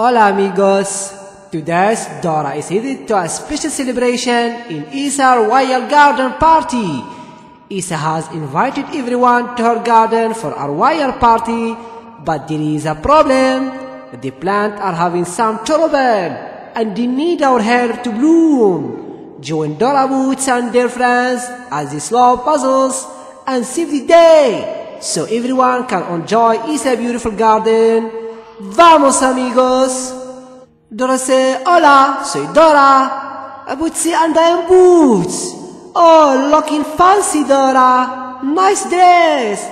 Hola amigos! Today's Dora is headed to a special celebration in Isa Royal Garden Party. Isa has invited everyone to her garden for a royal party, but there is a problem. The plants are having some trouble and they need our help to bloom. Join Dora Boots and their friends as they solve puzzles and save the day so everyone can enjoy Isa beautiful garden. Vamos amigos! Dora say, Hola, soy Dora. I am Boots. Oh, looking fancy, Dora. Nice dress.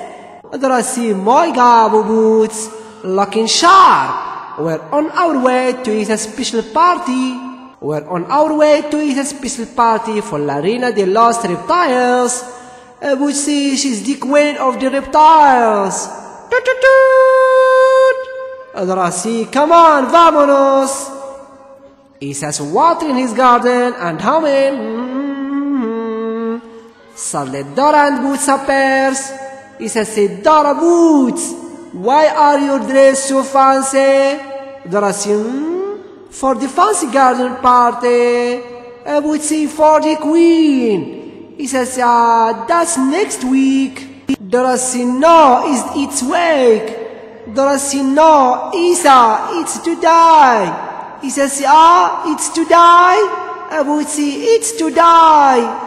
Dora say, my gabo Boots. Looking sharp. We're on our way to a special party. We're on our way to a special party for La Reina de los Reptiles. Bootsy, she's the queen of the reptiles. Toot, toot, toot. Say, come on, vámonos. He says water in his garden and humming. Mm-hmm. Suddenly Dora and Boots appears. He says, say, Dora Boots, why are your dress so fancy? Dora mm, for the fancy garden party. Uh, Boots say, for the queen. He says, uh, that's next week. Dora no, it's, it's wake. Dora says, no, Isa, it's to die. Ah, it's to die. Abu say, it's to die.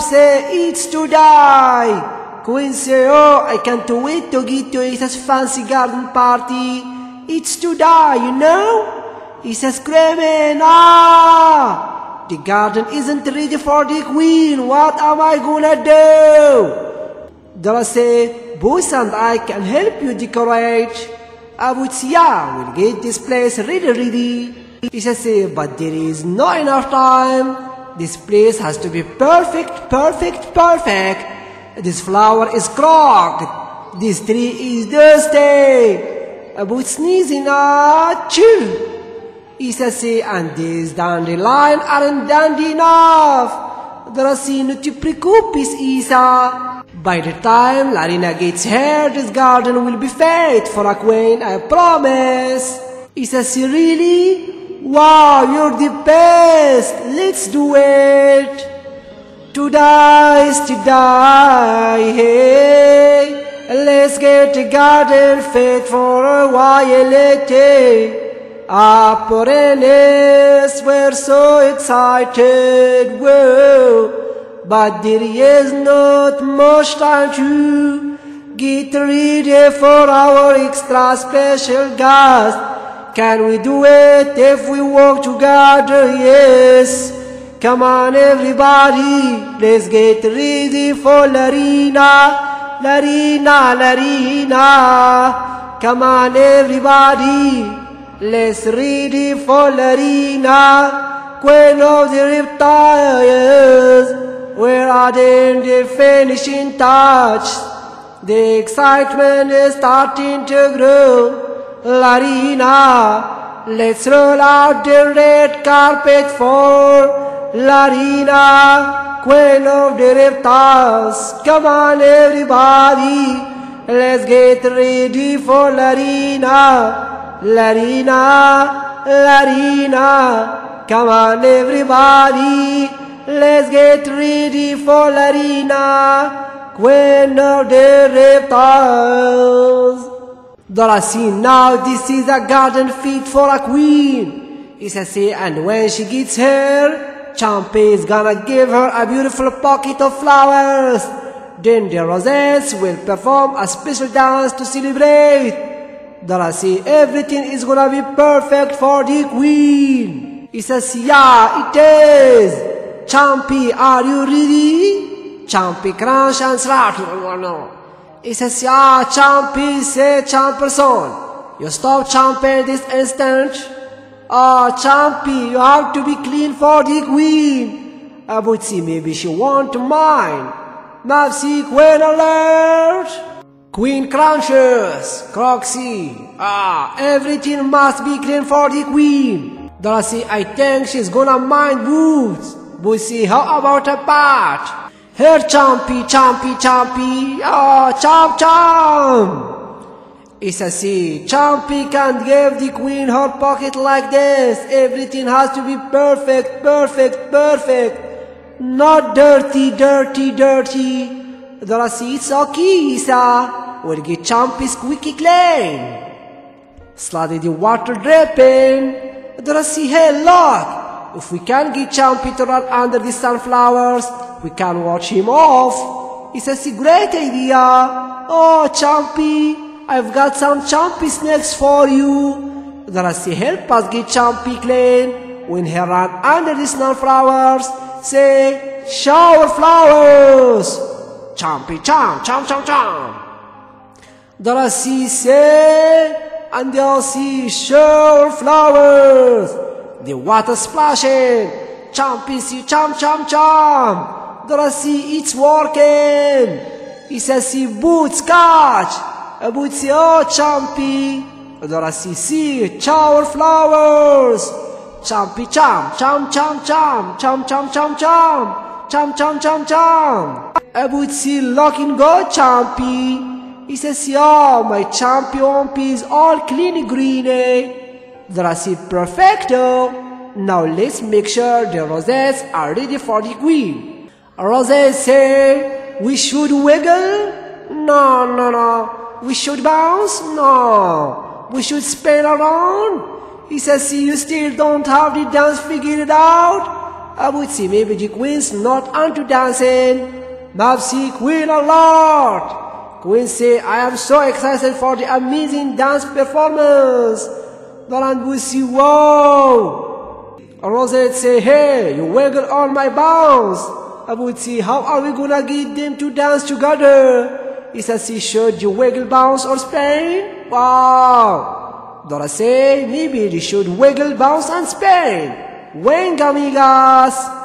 Say, it's to die. Queen say, oh, I can't wait to get to his fancy garden party. It's to die, you know? He says, screaming, ah, the garden isn't ready for the queen. What am I gonna do? Dora say, Boots and I can help you decorate. Abu say, yeah, we'll get this place ready, ready. He says, but there is not enough time. This place has to be perfect, perfect, perfect. This flower is cracked. This tree is dusty. About sneezing, ah, chill. Says, and these dandelion aren't dandy enough. Seen to preocupes, Isa. By the time La Reina gets here, this garden will be fit for a queen, I promise. He says, really? Wow, you're the best! Let's do it! To die is to die, hey! Let's get the garden fit for a while, hey! Up we're so excited, whoa! But there is not much time to get ready for our extra special guest. Can we do it if we work together? Yes. Come on, everybody. Let's get ready for La Reina. Larina, La Reina. Come on, everybody. Let's ready for La Reina. Queen of the reptiles. We're adding the finishing touch. The excitement is starting to grow. Larina, let's roll out the red carpet for Larina, queen of the reptiles. Come on, everybody, let's get ready for Larina, Larina, Larina. Come on, everybody, let's get ready for La Reina, queen of the reptiles. See now this is a garden fit for a queen. Isa say and when she gets here, Champy is gonna give her a beautiful pocket of flowers. Then the rosettes will perform a special dance to celebrate. See everything is gonna be perfect for the queen. He says, yeah, it is. Champy, are you ready? Champy crunch and slap. He says, yeah, Champy, say Champerson. You stop champing this instant. Ah, oh, Champy, you have to be clean for the queen. I would see maybe she won't mind. Now Mavsi, Queen alert! Queen crunches, Croxy. Ah, everything must be clean for the queen. Darcy, I think she's gonna mind boots. Bootsy, how about a pat? Here, chompy, chompy, chompy, oh, ah, chomp, chomp. See, Champy can't give the queen her pocket like this. Everything has to be perfect, perfect, perfect. Not dirty, dirty, dirty. Dorasi, it's okay, Isa. We'll get Champy squeaky clean. Slide the water dripping. Dorasi, hey, look. If we can get run under the sunflowers, we can watch him off. It's a great idea. Oh, Champy. I've got some Champy snacks for you. Darcy help us get Champy clean. When he ran under the sunflowers, say, shower flowers. Champy, champ, champ, champ, champ. Darcy say, and they'll see shower flowers. The water splashing. Champy see, champ, champ, champ. Darcy, it's working. He says, see boots catch. Abuzzi, oh. Allora sì, sì, ciao flowers. Ciampi, ciam, ciam, ciam, ciam, ciam, ciam, ciam, ciam, ciam, ciam, ciam, ciam. Abuzzi, looking good, Ciampi. He says, oh, my champion is all clean green, eh? Allora sì, perfecto. Now let's make sure the rosettes are ready for the queen. Roses say, we should wiggle? No, no, no. We should bounce? No. We should spin around? He says, see, you still don't have the dance figured out? I would say maybe the queen's not onto dancing. Mavsi queen a lot. Queen say, I am so excited for the amazing dance performance. Would say, whoa. Rosette say, hey, you wiggle on my bounce. I would say, how are we gonna get them to dance together? Is a should you wiggle, bounce, or spin? Wow! Dora say, maybe you should wiggle, bounce, and spin. Venga, amigas!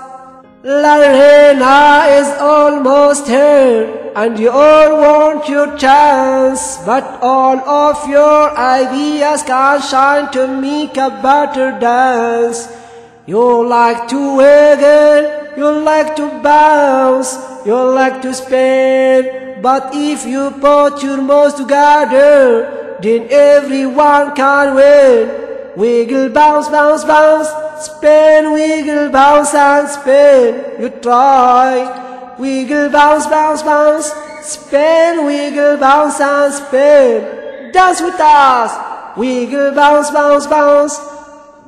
La Reina is almost here, and you all want your chance, but all of your ideas can't shine to make a better dance. You like to wiggle, you like to bounce, you like to spin, but if you put your moves together, then everyone can win. Wiggle, bounce, bounce, bounce, spin, wiggle, bounce and spin. You try. Wiggle, bounce, bounce, bounce, spin, wiggle, bounce and spin. Dance with us. Wiggle, bounce, bounce, bounce,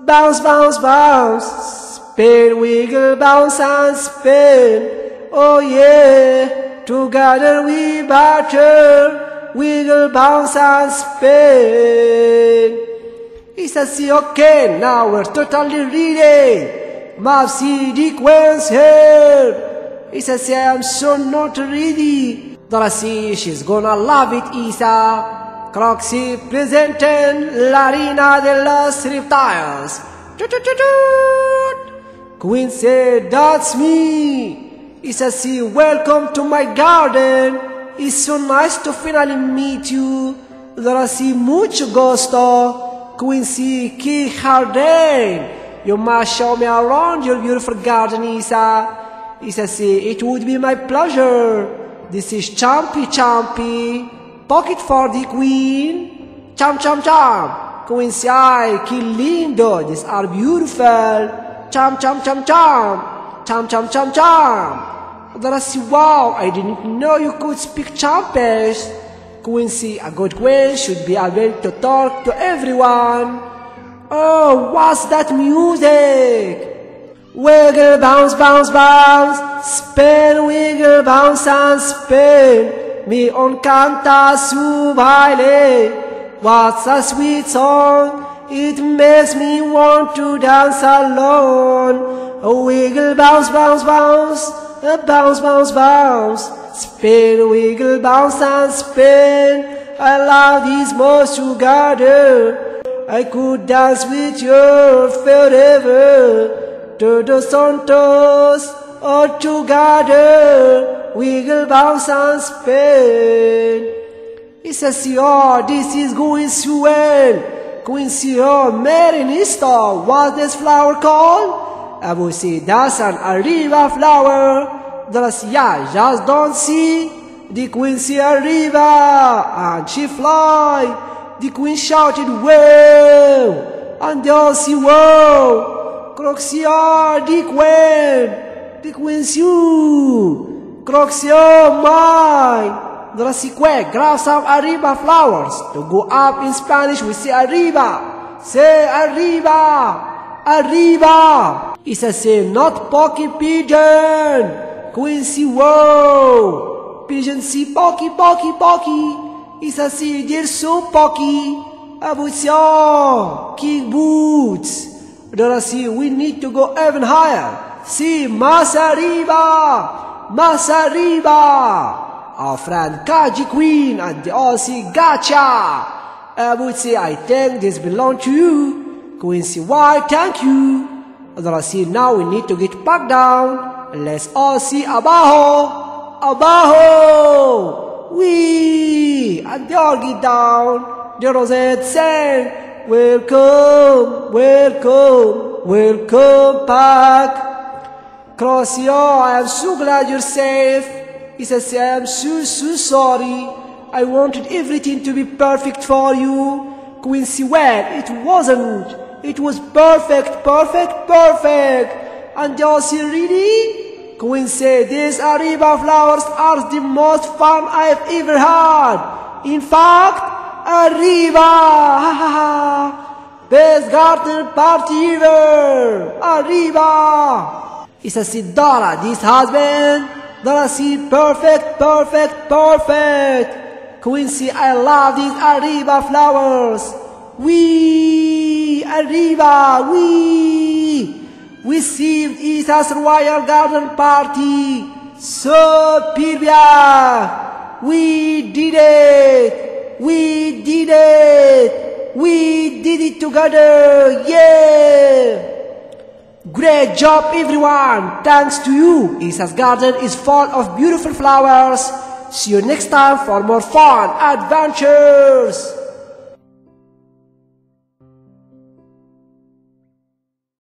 bounce, bounce, bounce, spin, wiggle, bounce and spin. Oh yeah. Together we battle, wiggle, bounce and spin. He says, okay, now we're totally ready. Mavsi Dickwen's here. He says, I'm so not ready. Dorothy, she's gonna love it, Isa. Croxy presenting La Reina de los Reptiles. Queen said, that's me. Isaci, welcome to my garden. It's so nice to finally meet you. Dorasi, mucho gusto. Quincy, que Harden. You must show me around your beautiful garden, Isa. Isaci, it would be my pleasure. This is Champy Champy. Pocket for the Queen. Cham Cham Cham. Quincy, que lindo. These are beautiful. Cham Cham Cham Cham. Cham cham cham cham. Darasi, wow, I didn't know you could speak Champish. Quincy, a good queen should be able to talk to everyone. Oh, what's that music? Wiggle, bounce, bounce, bounce. Spin, wiggle, bounce and spin. Me on canta su baile. What's a sweet song? It makes me want to dance alone. Wiggle, bounce, bounce, bounce, bounce, bounce, bounce. Spin, wiggle, bounce and spin. I love these moves together. I could dance with you forever. Todos Santos, all together. Wiggle, bounce and spin. He says, oh, this is going so well. Quincy, oh, Marinista, what's this flower called? I will see that's an Arriva flower. dalla CIA, Jazz Donsi, di Quincy Arriva, she Fly, di Queen Shouted Wow, Andossi Wow, Croxia di Quen, di Quincy you, Croxia my, dalla Sique, Grass some arriba Flowers, to go up in Spanish we say arriba, say arriba, arriba, It's a say not pocket pigeon. Quincy, whoa! Pigeon see pocky, pocky, pocky! It's a say, dear so pocky! Abusion! King boots! Dora we need to go even higher! See, mas arriba! Mas arriba! Our friend Kaji Queen and the Aussie Gacha! I would say, I think this belongs to you. Quincy, why? Thank you. Dora now we need to get back down. Let's all see abajo! Abajo! We And they all get down. The Rosette sang, Welcome, welcome, welcome back. Crossio, I am so glad you're safe. He says, I am so, so sorry. I wanted everything to be perfect for you. Quincy, well, it wasn't. It was perfect, perfect, perfect. And Josie, really? Quincy, these Arriba flowers are the most fun I've ever had. In fact, Arriba! Ha ha ha! Best garden party ever! Arriba! It's a Sidara, this husband. Dora see perfect, perfect, perfect. Quincy, I love these Arriba flowers. We Arriba, we received Isa's royal garden party. So Pirbia, we did it. We did it. We did it together. Yeah. Great job everyone! Thanks to you, Isa's garden is full of beautiful flowers. See you next time for more fun adventures!